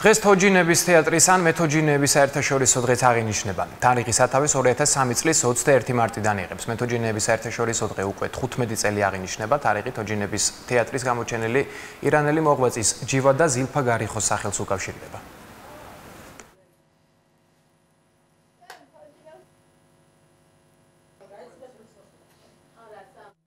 დღეს თოჯინების თეატრის ან მეთოჯინების საერთაშორისო დღეც აღინიშნება. თარიღი სათავეს 2003 წლის 21 მარტიდან იღებს. მეთოჯინების საერთაშორისო დღე უკვე 15 წელი აღინიშნება. თარიღი თოჯინების თეატრის გამოჩენილი ირანელი მოღვაწის ჯივა და ზილფა გარიხოს სახელს უკავშირდება.